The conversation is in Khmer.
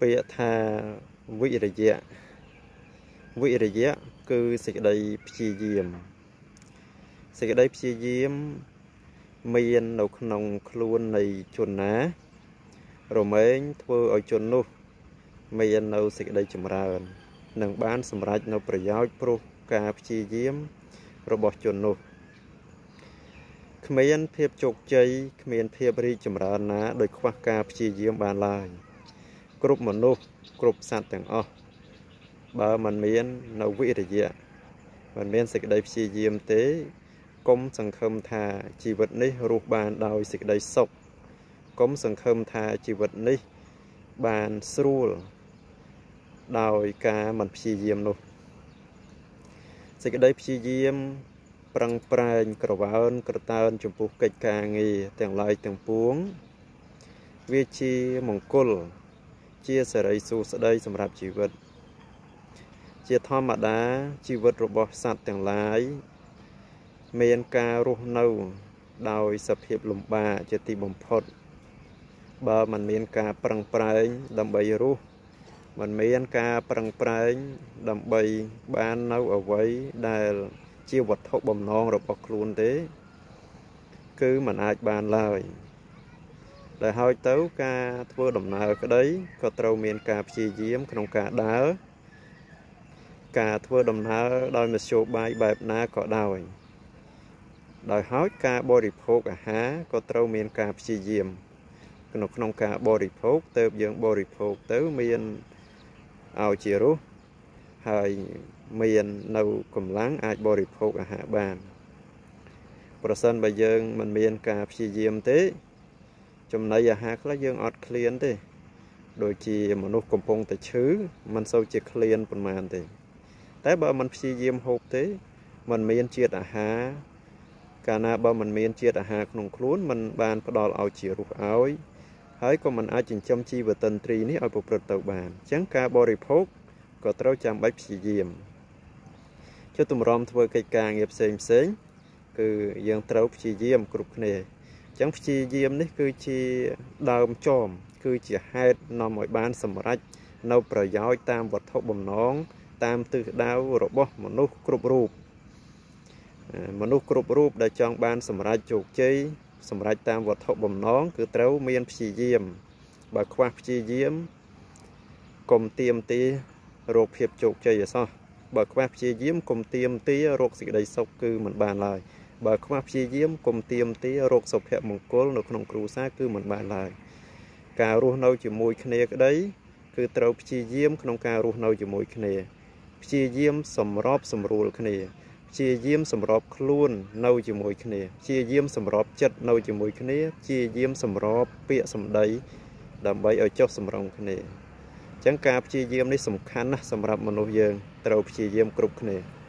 ពាក្យថាវិរិយៈវិរិយៈគឺសេចក្តីព្យាយាមសេចក្តីព្យាយាមមាននៅក្នុងខ្លួននៃជនណា រមែងធ្វើឲ្យជននោះ មាននៅសេចក្តីចម្រើននិងបានសម្រេចនៅប្រយោជន៍ព្រោះការព្យាយាមរបស់ជននោះគ្មានភាពជោគជ័យគ្មានភាពរីកចម្រើនណាដោយខ្វះការព្យាយាមបានឡើយ គ្រប់មនុស្សគ្រប់សត្វទាំងអស់បើมันមាននៅវិរិយៈมันមានសេចក្តីព្យាយាមទេកុំសង្ឃឹមថាជីវិតនេះរស់បានដោយសេចក្តីសុខកុំសង្ឃឹមថាជីវិតនេះបានស្រួលដោយការមិនព្យាយាមនោះសេចក្តីព្យាយាមប្រឹងប្រែងក្រវើនក្រតើនចំពោះកិច្ចការងារទាំងឡាយទាំងពួងវាជាមង្គល ជាសេរីសួស្តីសម្រាប់ជីវិត ជាធម្មតាជីវិតរបស់សត្វទាំងឡាយមានការរស់នៅដោយសភាពលំបាកជាទីបំផុត បើมันមានការប្រឹងប្រែងដើម្បីរស់มันមានការប្រឹងប្រែងដើម្បីបាននៅអ្វីដែលជាវត្ថុបំណងរបស់ខ្លួនទេ គឺมันអាចបានឡើយ ដែលហើយទៅការធ្វើដំណើរក្តីក៏ត្រូវមានការព្យាយាមក្នុងការដើរការធ្វើដំណើរដោយមធ្យោបាយបែបណាក៏ដោយដោយហើយការបរិភោគអាហារក៏ត្រូវមានការព្យាយាមក្នុងក្នុងការបរិភោគទៅយើងបរិភោគទៅមានឲ្យជារសហើយមាននៅកម្លាំងអាចបរិភោគអាហារបាន ប្រសិនបើយើងមិនមានការព្យាយាមទេ ចំណីអាហារខ្លះយើងអត់ឃ្លានទេ ដូចជាមនុស្សកំពុងតែឈឺมันសូវជាឃ្លានប៉ុន្មានទេ តែបើมันព្យាយាមហូបទេมันមានជាតិអាហារកាលណាបើมันមានជាតិអាហារក្នុងខ្លួនมันបានផ្ដល់ឲ្យជារសឲ្យហើយក៏มันអាចចិញ្ចឹមជីវតន្ត្រីនេះឲ្យប្រព្រឹត្តទៅបានអញ្ចឹងការបរិភោគក៏ត្រូវចាំបាច់ព្យាយាមចុះទម្រាំធ្វើកិច្ចការងារផ្សេងផ្សេងគឺយើងត្រូវព្យាយាមគ្រប់គ្នាអញ្ ចឹងព្យាយាមនេះគឺជាដើមចមគឺជាហេតុនាំឲ្យបានសម្រេចនៅប្រយោជន៍តាមវត្ថុបំណងតាមទិសដៅរបស់មនុស្សគ្រប់រូបមនុស្សគ្រប់រូបដែលចង់បានសម្រេចជោគជ័យសម្រេចតាមវត្ថុបំណងគឺត្រូវមានព្យាយាម បើខ្វះព្យាយាមកុំទៀមទីរោគភាពជោគជ័យអសោះបើខ្វះព្យាយាមកុំទៀមទីរោគសេចក្តីសុខគឺមិនបានឡើយ បើខ្វះព្យាយាមកុំទៀមទីរោគសុភមង្គលនៅក្នុងគ្រួសារគឺមិនបានឡើយការរស់នៅជាមួយគ្នាក្តី គឺត្រូវព្យាយាមក្នុងការរស់នៅជាមួយគ្នាព្យាយាមសម្របសម្រួលគ្នាព្យាយាមសម្របខ្លួននៅជាមួយគ្នាព្យាយាមសម្របចិត្តនៅជាមួយគ្នាព្យាយាមសម្របពាក្យសម្ដី ដើម្បីឲ្យចុះសម្រុងគ្នាអញ្ចឹងការព្យាយាមនេះសំខាន់ណាស់សម្រាប់មនុស្សយើងត្រូវព្យាយាមគ្រប់គ្នា